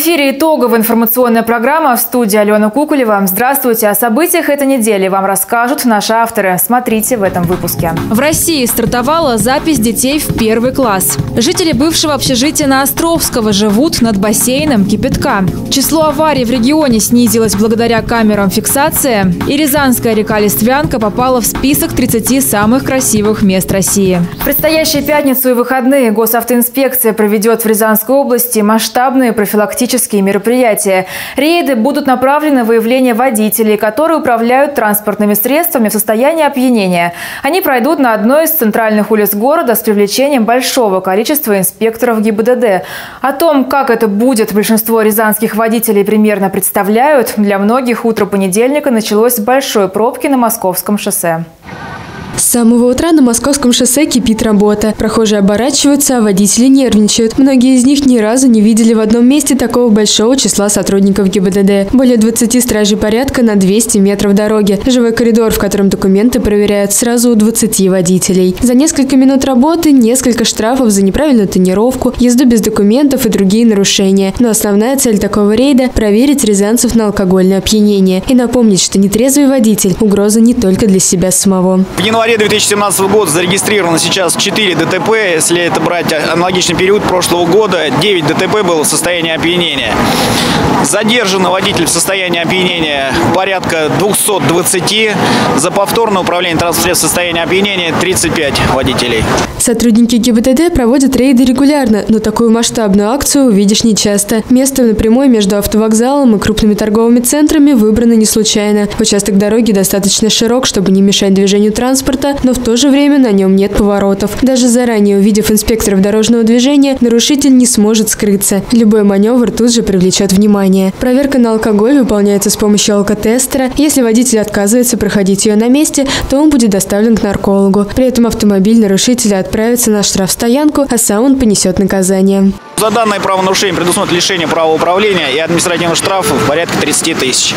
эфире итоговая информационная программа в студии Алена Кукулева. Здравствуйте. О событиях этой недели вам расскажут наши авторы. Смотрите в этом выпуске. В России стартовала запись детей в первый класс. Жители бывшего общежития на Островского живут над бассейном кипятка. Число аварий в регионе снизилось благодаря камерам фиксации. И Рязанская река Листвянка попала в список 30 самых красивых мест России. В предстоящую пятницу и выходные госавтоинспекция проведет в Рязанской области масштабные профилактические профилактические мероприятия. Рейды будут направлены на выявление водителей, которые управляют транспортными средствами в состоянии опьянения. Они пройдут на одной из центральных улиц города с привлечением большого количества инспекторов ГИБДД. О том, как это будет, большинство рязанских водителей примерно представляют. Для многих утро понедельника началось с большой пробки на Московском шоссе. С самого утра на московском шоссе кипит работа. Прохожие оборачиваются, а водители нервничают. Многие из них ни разу не видели в одном месте такого большого числа сотрудников ГИБДД. Более 20 стражей порядка на 200 метров дороги. Живой коридор, в котором документы проверяют сразу у 20 водителей. За несколько минут работы несколько штрафов за неправильную тонировку, езду без документов и другие нарушения. Но основная цель такого рейда – проверить рязанцев на алкогольное опьянение и напомнить, что нетрезвый водитель – угроза не только для себя самого. Январе январе 2017 года зарегистрировано сейчас 4 ДТП. Если это брать аналогичный период прошлого года, 9 ДТП было в состоянии опьянения. Задержано водитель в состоянии опьянения порядка 220. За повторное управление транспортом в состоянии опьянения 35 водителей. Сотрудники ГИБДД проводят рейды регулярно, но такую масштабную акцию увидишь нечасто. Место на прямой между автовокзалом и крупными торговыми центрами выбрано не случайно. Участок дороги достаточно широк, чтобы не мешать движению транспорта, но в то же время на нем нет поворотов. Даже заранее увидев инспекторов дорожного движения, нарушитель не сможет скрыться. Любой маневр тут же привлечет внимание. Проверка на алкоголь выполняется с помощью алкотестера. Если водитель отказывается проходить ее на месте, то он будет доставлен к наркологу. При этом автомобиль нарушителя от отправится на штрафстоянку, а сам он понесет наказание. За данное правонарушение предусмотрено лишение права управления и административных штрафов порядка 30 тысяч.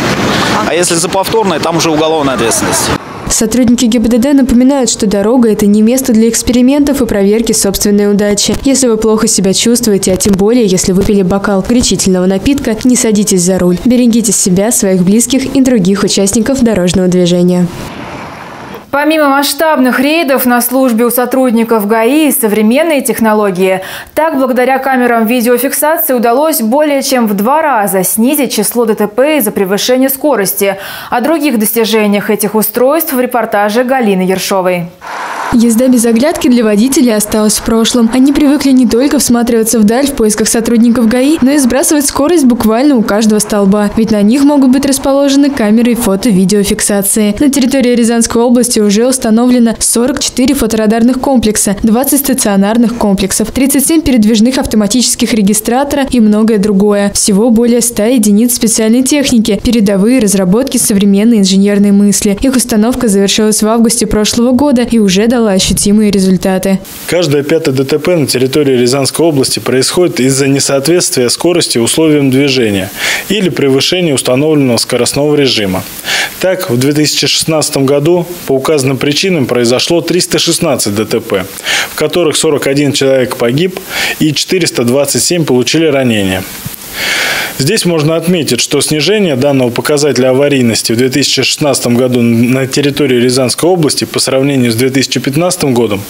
А если за повторное, там уже уголовная ответственность. Сотрудники ГИБДД напоминают, что дорога – это не место для экспериментов и проверки собственной удачи. Если вы плохо себя чувствуете, а тем более, если выпили бокал горячительного напитка, не садитесь за руль. Берегите себя, своих близких и других участников дорожного движения. Помимо масштабных рейдов на службе у сотрудников ГАИ и современные технологии, так благодаря камерам видеофиксации удалось более чем в два раза снизить число ДТП из-за превышения скорости. О других достижениях этих устройств в репортаже Галины Ершовой. Езда без оглядки для водителей осталась в прошлом. Они привыкли не только всматриваться вдаль в поисках сотрудников ГАИ, но и сбрасывать скорость буквально у каждого столба. Ведь на них могут быть расположены камеры фото-видеофиксации. На территории Рязанской области уже установлено 44 фоторадарных комплекса, 20 стационарных комплексов, 37 передвижных автоматических регистратора и многое другое. Всего более 100 единиц специальной техники, передовые разработки современной инженерной мысли. Их установка завершилась в августе прошлого года и уже дала ощутимые результаты. Каждое пятое ДТП на территории Рязанской области происходит из-за несоответствия скорости условиям движения или превышения установленного скоростного режима. Так, в 2016 году по указанным причинам произошло 316 ДТП, в которых 41 человек погиб и 427 получили ранения. Здесь можно отметить, что снижение данного показателя аварийности в 2016 году на территории Рязанской области по сравнению с 2015 годом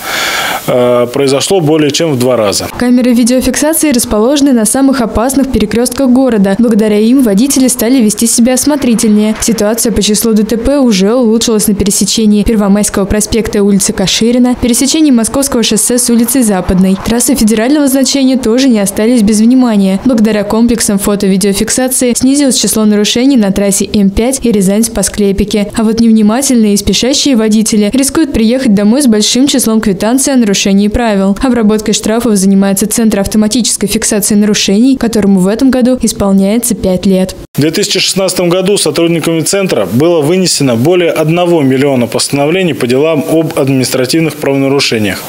э, произошло более чем в два раза. Камеры видеофиксации расположены на самых опасных перекрестках города. Благодаря им водители стали вести себя осмотрительнее. Ситуация по числу ДТП уже улучшилась на пересечении Первомайского проспекта и улицы Каширина, пересечении Московского шоссе с улицей Западной. Трассы федерального значения тоже не остались без внимания. Благодаря комплексам фото видеофиксации снизилось число нарушений на трассе М5 и Рязань-Спасклепики. А вот невнимательные и спешащие водители рискуют приехать домой с большим числом квитанций о нарушении правил. Обработкой штрафов занимается Центр автоматической фиксации нарушений, которому в этом году исполняется 5 лет. В 2016 году сотрудниками Центра было вынесено более 1 миллиона постановлений по делам об административных правонарушениях,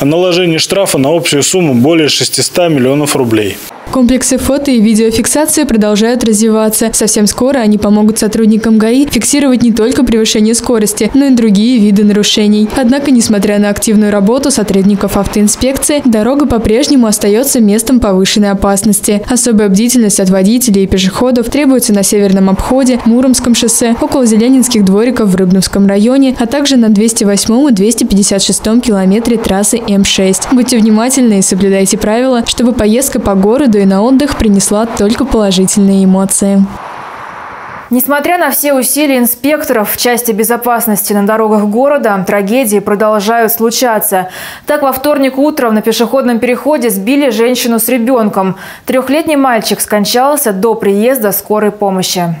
о наложении штрафа на общую сумму более 600 миллионов рублей. Комплексы фото и видеофиксации продолжают развиваться. Совсем скоро они помогут сотрудникам ГАИ фиксировать не только превышение скорости, но и другие виды нарушений. Однако, несмотря на активную работу сотрудников автоинспекции, дорога по-прежнему остается местом повышенной опасности. Особая бдительность от водителей и пешеходов требуется на Северном обходе, Муромском шоссе, около Зеленинских двориков в Рыбновском районе, а также на 208 и 256 километре трассы М6. Будьте внимательны и соблюдайте правила, чтобы поездка по городу на отдых принесла только положительные эмоции. Несмотря на все усилия инспекторов в части безопасности на дорогах города, трагедии продолжают случаться. Так, во вторник утром на пешеходном переходе сбили женщину с ребенком. Трехлетний мальчик скончался до приезда скорой помощи.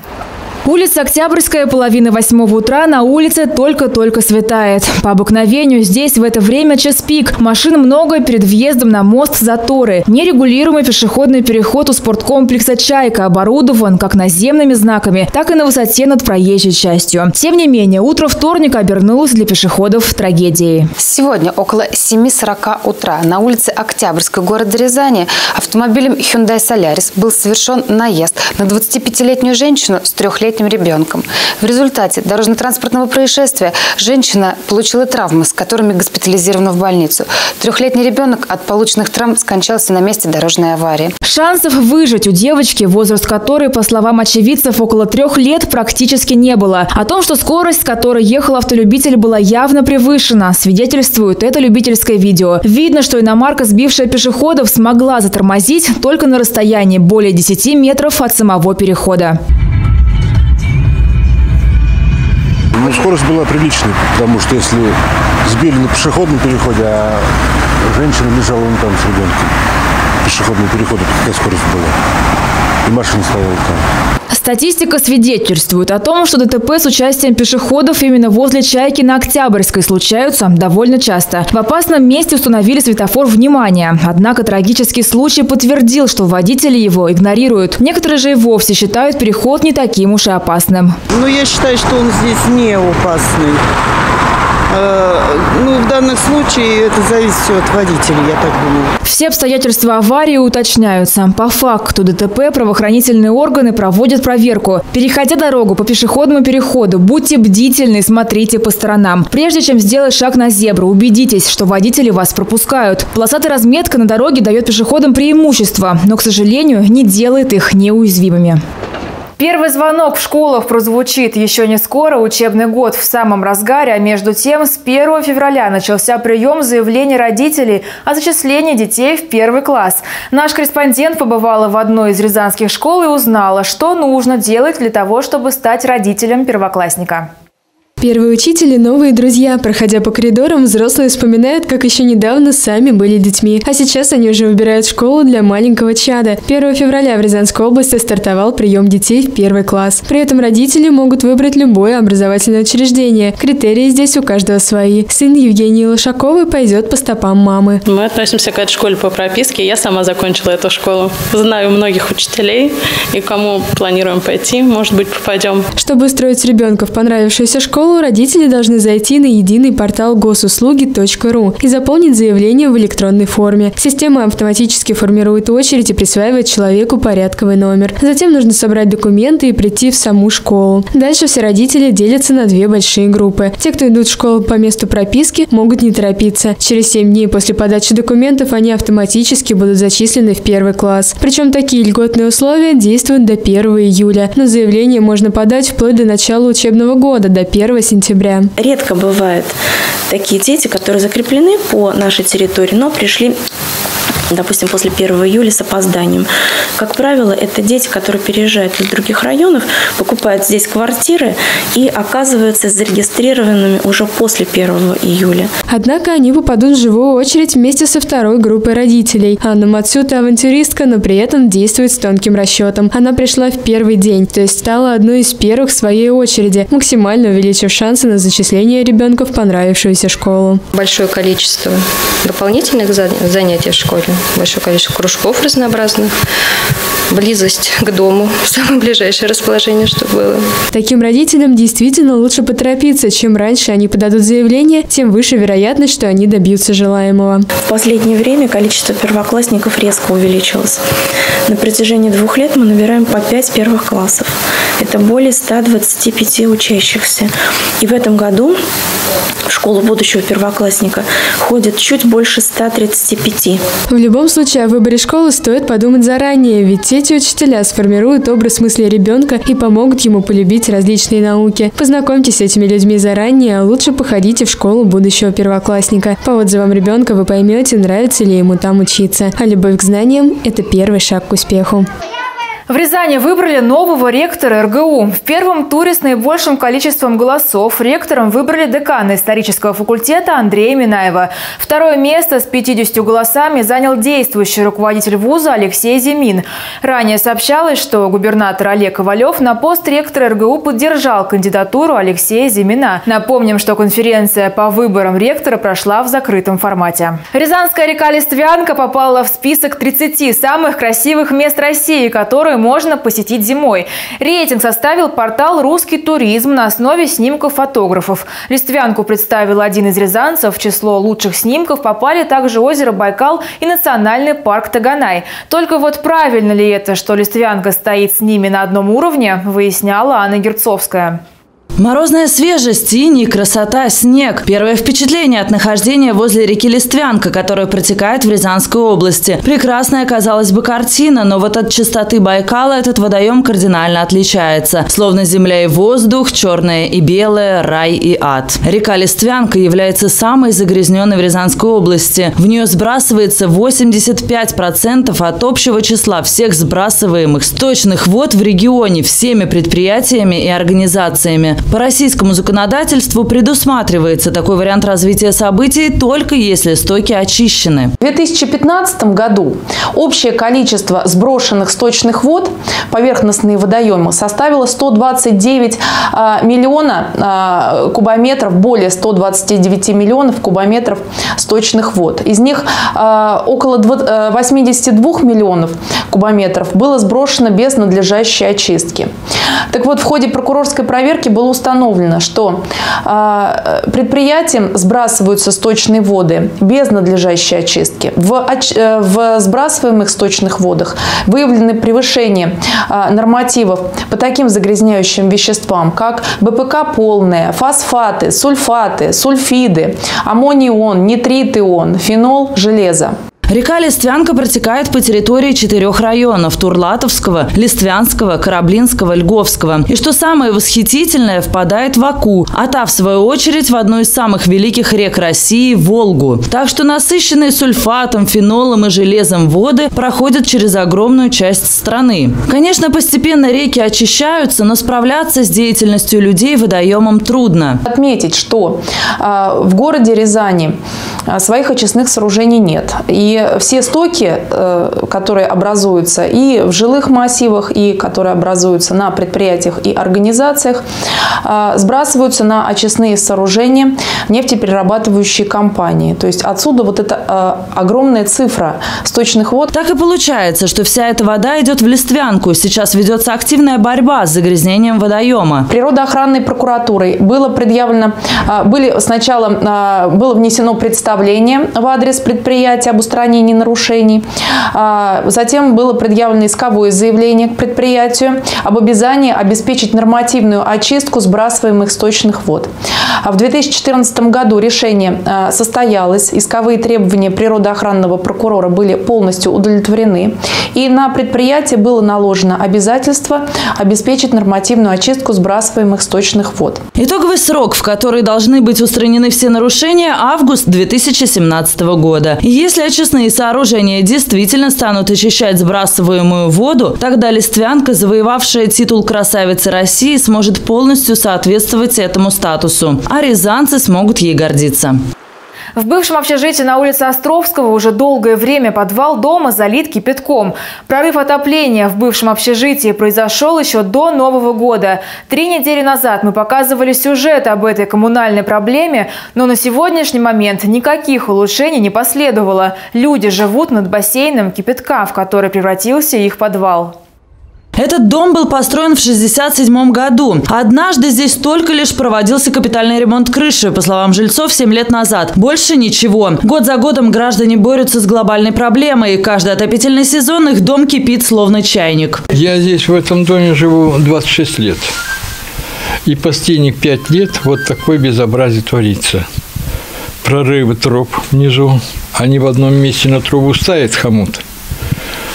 Улица Октябрьская, половина восьмого утра, на улице только-только светает. По обыкновению здесь в это время час пик. Машин много, перед въездом на мост заторы. Нерегулируемый пешеходный переход у спорткомплекса «Чайка» оборудован как наземными знаками, так и на высоте над проезжей частью. Тем не менее, утро вторника обернулось для пешеходов трагедией. Сегодня около 7.40 утра на улице Октябрьской города Рязани автомобилем Hyundai Solaris был совершен наезд на 25-летнюю женщину с трехлетним трехлетним ребенком. В результате дорожно-транспортного происшествия женщина получила травмы, с которыми госпитализирована в больницу. Трехлетний ребенок от полученных травм скончался на месте дорожной аварии. Шансов выжить у девочки, возраст которой, по словам очевидцев, около трех лет практически не было. О том, что скорость, с которой ехал автолюбитель, была явно превышена, свидетельствует это любительское видео. Видно, что иномарка, сбившая пешеходов, смогла затормозить только на расстоянии более 10 метров от самого перехода. Ну, скорость была приличной, потому что если сбили на пешеходном переходе, а женщина лежала вон там с ребенком. Пешеходный переход, какая скорость была. И машина стояла там. Статистика свидетельствует о том, что ДТП с участием пешеходов именно возле «Чайки» на Октябрьской случаются довольно часто. В опасном месте установили светофор внимания. Однако трагический случай подтвердил, что водители его игнорируют. Некоторые же и вовсе считают переход не таким уж и опасным. Ну, я считаю, что он здесь не опасный. Э, ну, в данном случае это зависит все от водителя, я так думаю. Все обстоятельства аварии уточняются. По факту ДТП правоохранительные органы проводят проверку. Переходя дорогу по пешеходному переходу, будьте бдительны, смотрите по сторонам. Прежде чем сделать шаг на зебру, убедитесь, что водители вас пропускают. Полосатая разметка на дороге дает пешеходам преимущество, но, к сожалению, не делает их неуязвимыми. Первый звонок в школах прозвучит еще не скоро. Учебный год в самом разгаре, а между тем с 1 февраля начался прием заявлений родителей о зачислении детей в первый класс. Наш корреспондент побывала в одной из рязанских школ и узнала, что нужно делать для того, чтобы стать родителем первоклассника. Первые учители – новые друзья. Проходя по коридорам, взрослые вспоминают, как еще недавно сами были детьми. А сейчас они уже выбирают школу для маленького чада. 1 февраля в Рязанской области стартовал прием детей в первый класс. При этом родители могут выбрать любое образовательное учреждение. Критерии здесь у каждого свои. Сын Евгении Лошаковой пойдет по стопам мамы. Мы относимся к этой школе по прописке. Я сама закончила эту школу. Знаю многих учителей и кому планируем пойти. Может быть, попадем. Чтобы устроить ребенка в понравившуюся школу, родители должны зайти на единый портал госуслуги.ру и заполнить заявление в электронной форме. Система автоматически формирует очередь и присваивает человеку порядковый номер. Затем нужно собрать документы и прийти в саму школу. Дальше все родители делятся на две большие группы. Те, кто идут в школу по месту прописки, могут не торопиться. Через 7 дней после подачи документов они автоматически будут зачислены в первый класс. Причем такие льготные условия действуют до 1 июля. Но заявление можно подать вплоть до начала учебного года, до 1 сентября. Редко бывают такие дети, которые закреплены по нашей территории, но пришли допустим, после 1 июля с опозданием. Как правило, это дети, которые переезжают из других районов, покупают здесь квартиры и оказываются зарегистрированными уже после 1 июля. Однако они попадут в живую очередь вместе со второй группой родителей. Анна Мацута – авантюристка, но при этом действует с тонким расчетом. Она пришла в первый день, то есть стала одной из первых в своей очереди, максимально увеличив шансы на зачисление ребенка в понравившуюся школу. Большое количество дополнительных занятий в школе большое количество кружков разнообразных близость к дому, самое ближайшее расположение, что было. Таким родителям действительно лучше поторопиться. Чем раньше они подадут заявление, тем выше вероятность, что они добьются желаемого. В последнее время количество первоклассников резко увеличилось. На протяжении двух лет мы набираем по 5 первых классов. Это более 125 учащихся. И в этом году в школу будущего первоклассника ходит чуть больше 135. В любом случае, о выборе школы стоит подумать заранее, ведь эти учителя сформируют образ мысли ребенка и помогут ему полюбить различные науки. Познакомьтесь с этими людьми заранее, а лучше походите в школу будущего первоклассника. По отзывам ребенка вы поймете, нравится ли ему там учиться. А любовь к знаниям – это первый шаг к успеху. В Рязани выбрали нового ректора РГУ. В первом туре с наибольшим количеством голосов ректором выбрали декана исторического факультета Андрея Минаева. Второе место с 50 голосами занял действующий руководитель вуза Алексей Зимин. Ранее сообщалось, что губернатор Олег Ковалев на пост ректора РГУ поддержал кандидатуру Алексея Зимина. Напомним, что конференция по выборам ректора прошла в закрытом формате. Рязанская река Листвянка попала в список 30 самых красивых мест России, которые которые можно посетить зимой. Рейтинг составил портал «Русский туризм» на основе снимков фотографов. Листвянку представил один из рязанцев. В число лучших снимков попали также озеро Байкал и национальный парк Таганай. Только вот правильно ли это, что Листвянка стоит с ними на одном уровне, выясняла Анна Герцовская. Морозная свежесть, синий, красота, снег. Первое впечатление от нахождения возле реки Листвянка, которая протекает в Рязанской области. Прекрасная, казалось бы, картина, но вот от чистоты Байкала этот водоем кардинально отличается. Словно земля и воздух, черное и белое, рай и ад. Река Листвянка является самой загрязненной в Рязанской области. В нее сбрасывается 85% от общего числа всех сбрасываемых сточных вод в регионе всеми предприятиями и организациями. По российскому законодательству предусматривается такой вариант развития событий только если стоки очищены. В 2015 году общее количество сброшенных сточных вод, поверхностные водоемы, составило 129 а, миллиона а, кубометров, более 129 миллионов кубометров сточных вод. Из них а, около 82 миллионов кубометров было сброшено без надлежащей очистки. Так вот, в ходе прокурорской проверки было установлено, что э, предприятиям сбрасываются сточные воды без надлежащей очистки. В, э, в сбрасываемых сточных водах выявлены превышение э, нормативов по таким загрязняющим веществам, как БПК полные, фосфаты, сульфаты, сульфиды, аммоний ион, нитрит ион, фенол, железо. Река Листвянка протекает по территории четырех районов – Турлатовского, Листвянского, Кораблинского, Льговского. И что самое восхитительное, впадает в Аку, а та, в свою очередь, в одну из самых великих рек России – Волгу. Так что насыщенные сульфатом, фенолом и железом воды проходят через огромную часть страны. Конечно, постепенно реки очищаются, но справляться с деятельностью людей водоемом трудно. Отметить, что э, в городе Рязани а, своих очистных сооружений нет. И все стоки, э, которые образуются и в жилых массивах, и которые образуются на предприятиях и организациях, а, сбрасываются на очистные сооружения нефтеперерабатывающие компании. То есть отсюда вот эта а, огромная цифра сточных вод. Так и получается, что вся эта вода идет в Листвянку. Сейчас ведется активная борьба с загрязнением водоема. Природоохранной прокуратурой было предъявлено, были сначала было внесено представление представление в адрес предприятия об устранении нарушений. А, затем было предъявлено исковое заявление к предприятию об обязании обеспечить нормативную очистку сбрасываемых сточных вод. А в 2014 году решение а, состоялось, исковые требования природоохранного прокурора были полностью удовлетворены, и на предприятие было наложено обязательство обеспечить нормативную очистку сбрасываемых сточных вод. Итоговый срок, в который должны быть устранены все нарушения – август 2000 2017 года. Если очистные сооружения действительно станут очищать сбрасываемую воду, тогда Листвянка, завоевавшая титул красавицы России, сможет полностью соответствовать этому статусу, а рязанцы смогут ей гордиться. В бывшем общежитии на улице Островского уже долгое время подвал дома залит кипятком. Прорыв отопления в бывшем общежитии произошел еще до Нового года. Три недели назад мы показывали сюжет об этой коммунальной проблеме, но на сегодняшний момент никаких улучшений не последовало. Люди живут над бассейном кипятка, в который превратился их подвал. Этот дом был построен в 1967 году. Однажды здесь только лишь проводился капитальный ремонт крыши, по словам жильцов, 7 лет назад. Больше ничего. Год за годом граждане борются с глобальной проблемой. и Каждый отопительный сезон их дом кипит словно чайник. Я здесь в этом доме живу 26 лет. И последних 5 лет вот такое безобразие творится. Прорывы труб внизу. Они в одном месте на трубу ставят хомут –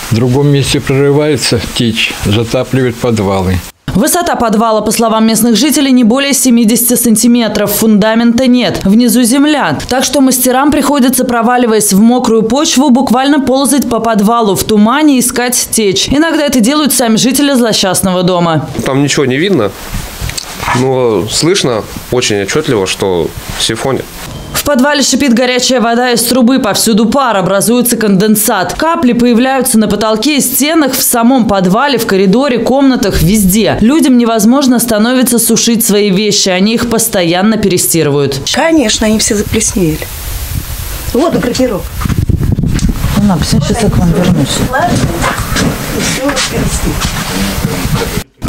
в другом месте прорывается течь, затапливает подвалы. Высота подвала, по словам местных жителей, не более 70 сантиметров. Фундамента нет. Внизу земля. Так что мастерам приходится, проваливаясь в мокрую почву, буквально ползать по подвалу в тумане искать течь. Иногда это делают сами жители злосчастного дома. Там ничего не видно, но слышно очень отчетливо, что сифонит. В подвале шипит горячая вода из трубы, повсюду пар, образуется конденсат. Капли появляются на потолке и стенах, в самом подвале, в коридоре, комнатах, везде. Людям невозможно становится сушить свои вещи, они их постоянно перестирывают. Конечно, они все заплесневели. Вот гардероб. Ну, сейчас я к вам вернусь.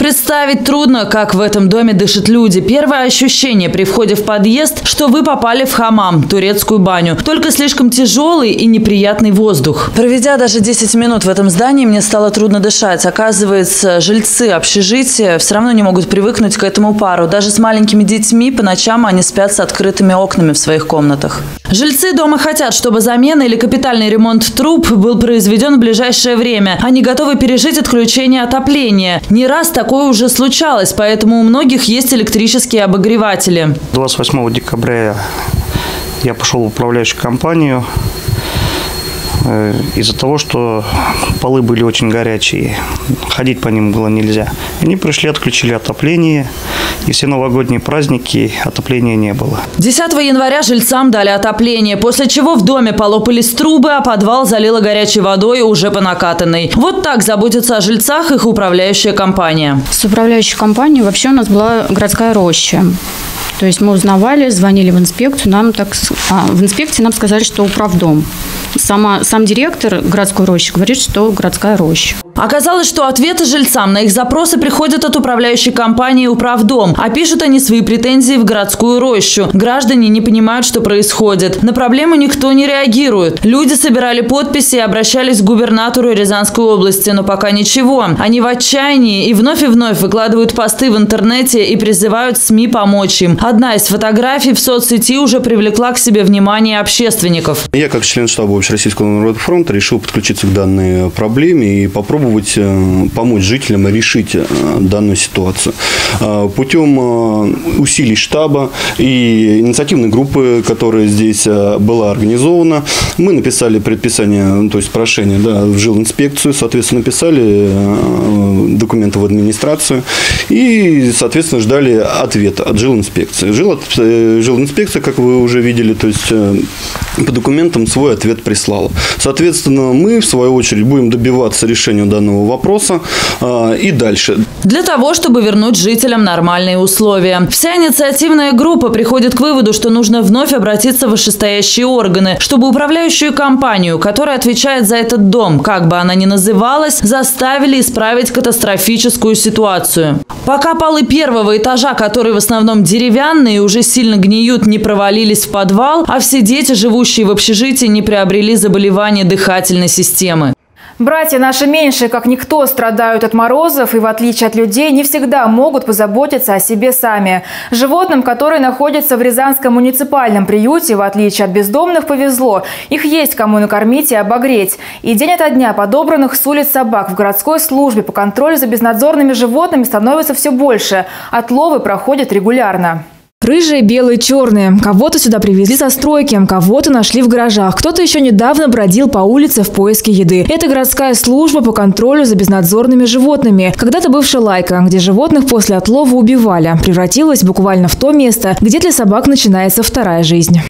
Представить трудно, как в этом доме дышат люди. Первое ощущение при входе в подъезд, что вы попали в хамам, турецкую баню. Только слишком тяжелый и неприятный воздух. Проведя даже 10 минут в этом здании, мне стало трудно дышать. Оказывается, жильцы общежития все равно не могут привыкнуть к этому пару. Даже с маленькими детьми по ночам они спят с открытыми окнами в своих комнатах. Жильцы дома хотят, чтобы замена или капитальный ремонт труб был произведен в ближайшее время. Они готовы пережить отключение отопления. Не раз так такое уже случалось, поэтому у многих есть электрические обогреватели. 28 декабря я пошел в управляющую компанию из-за того, что полы были очень горячие, ходить по ним было нельзя. Они пришли, отключили отопление, и все новогодние праздники отопления не было. 10 января жильцам дали отопление, после чего в доме полопались трубы, а подвал залило горячей водой уже по накатанной. Вот так заботится о жильцах их управляющая компания. С управляющей компанией вообще у нас была городская роща. То есть мы узнавали, звонили в инспекцию, нам так, а, в инспекции нам сказали, что управдом. Сама, сам директор городской рощи говорит, что городская роща. Оказалось, что ответы жильцам на их запросы приходят от управляющей компании «Управдом», а пишут они свои претензии в городскую рощу. Граждане не понимают, что происходит. На проблему никто не реагирует. Люди собирали подписи и обращались к губернатору Рязанской области, но пока ничего. Они в отчаянии и вновь и вновь выкладывают посты в интернете и призывают СМИ помочь им. Одна из фотографий в соцсети уже привлекла к себе внимание общественников. Я, как член штаба Общероссийского народного фронта, решил подключиться к данной проблеме и попробовать попробовать э, помочь жителям решить э, данную ситуацию. Э, путем усилий штаба и инициативной группы, которая здесь была организована, мы написали предписание, ну, то есть прошение да, в жилинспекцию, соответственно, написали документы в администрацию и, соответственно, ждали ответа от жилинспекции. Жил, жилинспекция, как вы уже видели, то есть по документам свой ответ прислала. Соответственно, мы, в свою очередь, будем добиваться решения данного вопроса а, и дальше. Для того, чтобы вернуть жителям нормальные условия. Вся инициативная группа приходит к выводу, что нужно вновь обратиться в вышестоящие органы, чтобы управляющую компанию, которая отвечает за этот дом, как бы она ни называлась, заставили исправить катастрофическую ситуацию. Пока полы первого этажа, которые в основном деревянные, уже сильно гниют, не провалились в подвал, а все дети, живущие в общежитии, не приобрели заболевания дыхательной системы. Братья наши меньшие, как никто, страдают от морозов и, в отличие от людей, не всегда могут позаботиться о себе сами. Животным, которые находятся в Рязанском муниципальном приюте, в отличие от бездомных, повезло. Их есть кому накормить и обогреть. И день ото дня подобранных с улиц собак в городской службе по контролю за безнадзорными животными становится все больше. Отловы проходят регулярно. Рыжие, белые, черные. Кого-то сюда привезли со стройки, кого-то нашли в гаражах. Кто-то еще недавно бродил по улице в поиске еды. Это городская служба по контролю за безнадзорными животными. Когда-то бывшая лайка, где животных после отлова убивали, превратилась буквально в то место, где для собак начинается вторая жизнь.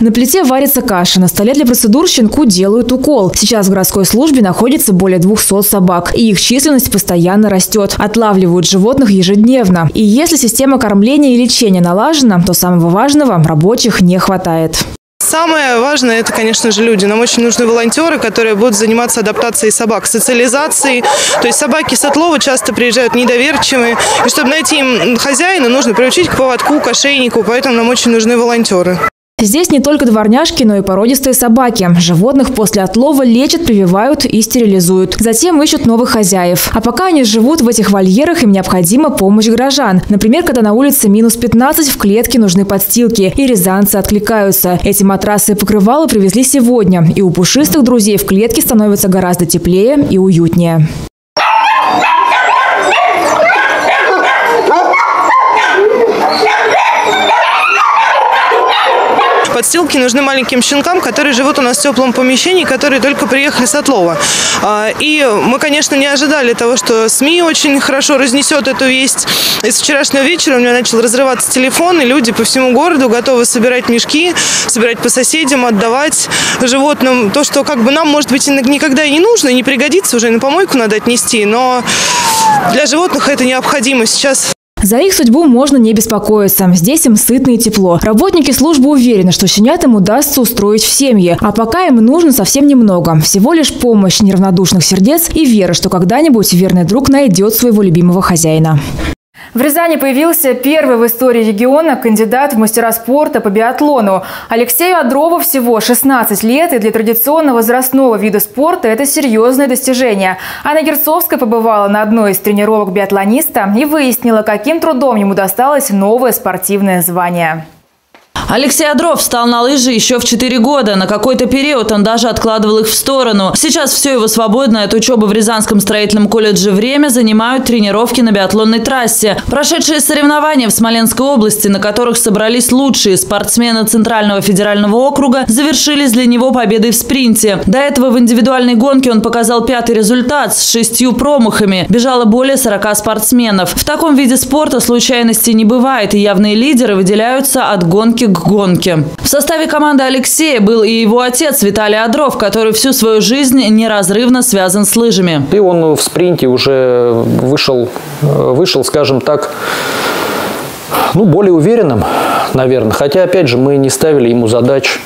На плите варится каша, на столе для процедур щенку делают укол. Сейчас в городской службе находится более 200 собак, и их численность постоянно растет. Отлавливают животных ежедневно. И если система кормления и лечения налажена, то самого важного – рабочих не хватает. Самое важное – это, конечно же, люди. Нам очень нужны волонтеры, которые будут заниматься адаптацией собак, социализацией. То есть собаки с отлова часто приезжают недоверчивые. И чтобы найти им хозяина, нужно приучить к поводку, к ошейнику. Поэтому нам очень нужны волонтеры. Здесь не только дворняжки, но и породистые собаки. Животных после отлова лечат, прививают и стерилизуют. Затем ищут новых хозяев. А пока они живут в этих вольерах, им необходима помощь горожан. Например, когда на улице минус 15, в клетке нужны подстилки, и рязанцы откликаются. Эти матрасы и покрывала привезли сегодня. И у пушистых друзей в клетке становится гораздо теплее и уютнее. Подстилки нужны маленьким щенкам, которые живут у нас в теплом помещении, которые только приехали с отлова. А, и мы, конечно, не ожидали того, что СМИ очень хорошо разнесет эту весть. И с вчерашнего вечера у меня начал разрываться телефон, и люди по всему городу готовы собирать мешки, собирать по соседям, отдавать животным. То, что как бы нам, может быть, никогда и не нужно, и не пригодится, уже на помойку надо отнести, но для животных это необходимо сейчас. За их судьбу можно не беспокоиться. Здесь им сытно и тепло. Работники службы уверены, что щенят им удастся устроить в семье. А пока им нужно совсем немного. Всего лишь помощь неравнодушных сердец и вера, что когда-нибудь верный друг найдет своего любимого хозяина. В Рязани появился первый в истории региона кандидат в мастера спорта по биатлону. Алексею Адрову всего 16 лет, и для традиционного возрастного вида спорта это серьезное достижение. Анна Герцовская побывала на одной из тренировок биатлониста и выяснила, каким трудом ему досталось новое спортивное звание. Алексей Адров встал на лыжи еще в 4 года. На какой-то период он даже откладывал их в сторону. Сейчас все его свободное от учебы в Рязанском строительном колледже время занимают тренировки на биатлонной трассе. Прошедшие соревнования в Смоленской области, на которых собрались лучшие спортсмены Центрального федерального округа, завершились для него победой в спринте. До этого в индивидуальной гонке он показал пятый результат с шестью промахами. Бежало более 40 спортсменов. В таком виде спорта случайностей не бывает, и явные лидеры выделяются от гонки к гонке. В составе команды Алексея был и его отец Виталий Адров, который всю свою жизнь неразрывно связан с лыжами. И он в спринте уже вышел, вышел скажем так, ну, более уверенным, наверное. Хотя, опять же, мы не ставили ему задач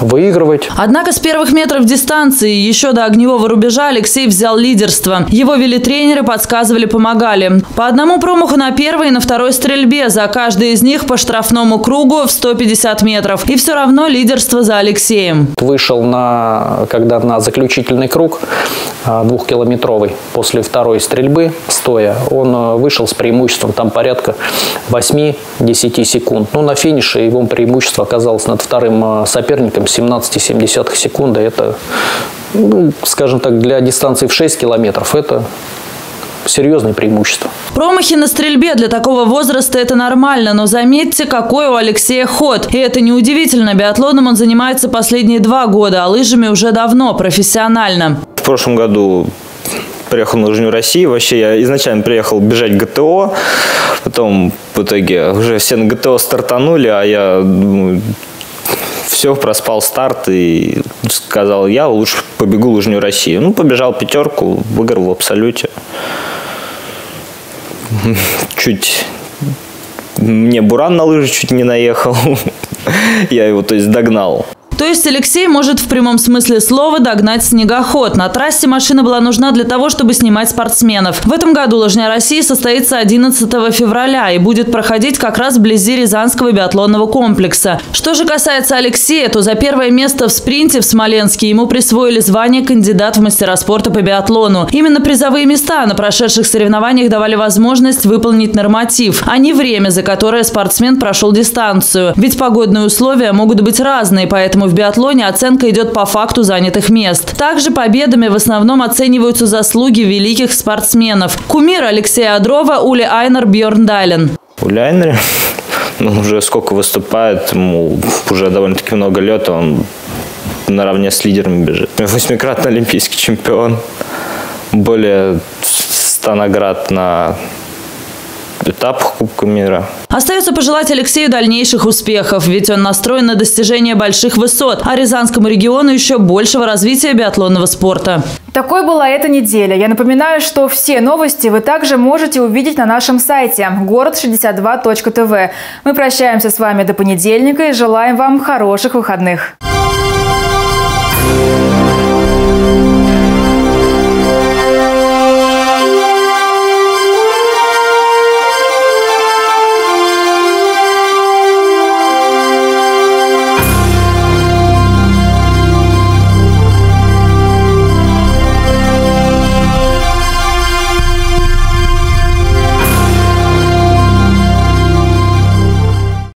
выигрывать. Однако с первых метров дистанции еще до огневого рубежа Алексей взял лидерство. Его вели тренеры, подсказывали, помогали. По одному промаху на первой и на второй стрельбе. За каждый из них по штрафному кругу в 150 метров. И все равно лидерство за Алексеем. Вышел на, когда на заключительный круг а, двухкилометровый после второй стрельбы стоя, он а, вышел с преимуществом там порядка 8-10 секунд. Но ну, на финише его преимущество оказалось над вторым а, соперником 17,7 секунды. Это, ну, скажем так, для дистанции в 6 километров это серьезное преимущество. Промахи на стрельбе для такого возраста – это нормально, но заметьте, какой у Алексея ход. И это неудивительно. Биатлоном он занимается последние два года, а лыжами уже давно, профессионально. В прошлом году приехал на лыжню России. Вообще я изначально приехал бежать ГТО, потом в итоге уже все на ГТО стартанули, а я думаю, все, проспал старт и сказал, я лучше побегу лыжню Россию. Ну, побежал пятерку, выиграл в абсолюте. Чуть мне Буран на лыжи чуть не наехал. Я его, то есть, догнал. То есть Алексей может в прямом смысле слова догнать снегоход. На трассе машина была нужна для того, чтобы снимать спортсменов. В этом году Лыжня России состоится 11 февраля и будет проходить как раз вблизи Рязанского биатлонного комплекса. Что же касается Алексея, то за первое место в спринте в Смоленске ему присвоили звание кандидат в мастера спорта по биатлону. Именно призовые места на прошедших соревнованиях давали возможность выполнить норматив, а не время, за которое спортсмен прошел дистанцию. Ведь погодные условия могут быть разные, поэтому в биатлоне оценка идет по факту занятых мест. Также победами в основном оцениваются заслуги великих спортсменов. Кумир Алексея Адрова Ули Айнер Бьорндален. Ули Айнер ну, уже сколько выступает, ему уже довольно-таки много лет, он наравне с лидерами бежит. Восьмикратный олимпийский чемпион, более 100 наград на этапах Кубка мира. Остается пожелать Алексею дальнейших успехов, ведь он настроен на достижение больших высот, а Рязанскому региону еще большего развития биатлонного спорта. Такой была эта неделя. Я напоминаю, что все новости вы также можете увидеть на нашем сайте город62.тв. Мы прощаемся с вами до понедельника и желаем вам хороших выходных.